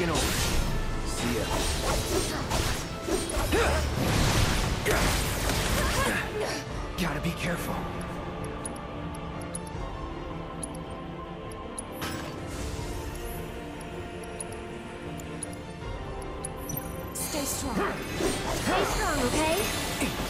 taking over. See ya. Gotta be careful. Stay strong. Stay strong, okay?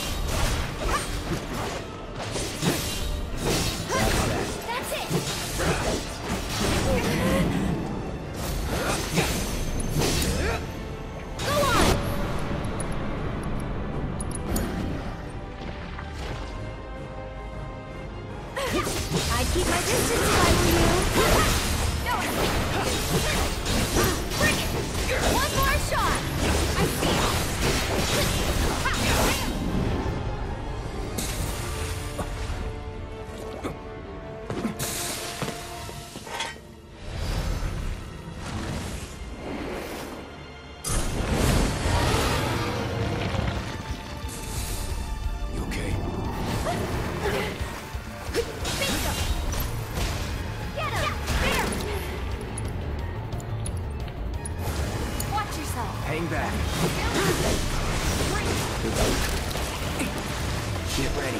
I'd keep my distance if I were you. yourself. Hang back. Get ready.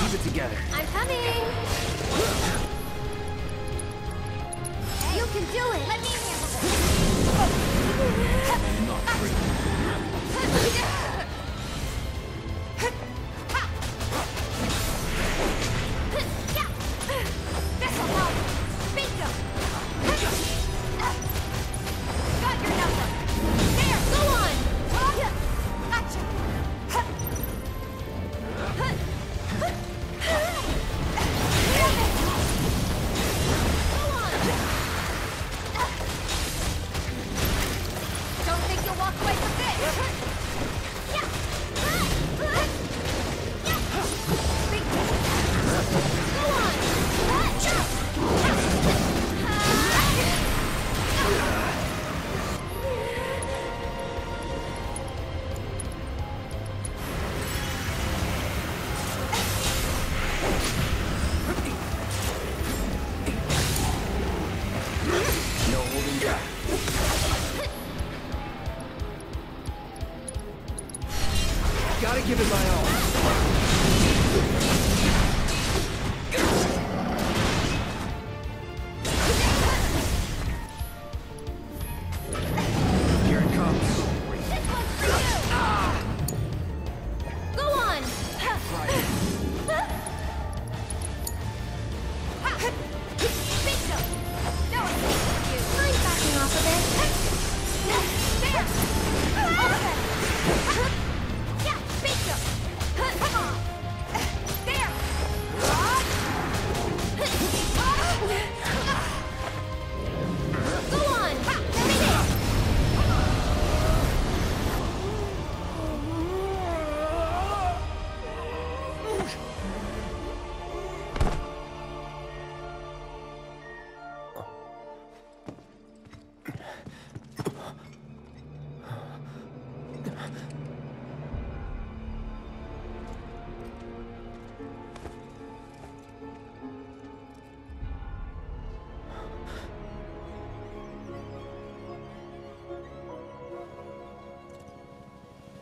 Keep it together. I'm coming. You can do it. Let me handle. Not free. Gotta give it my all.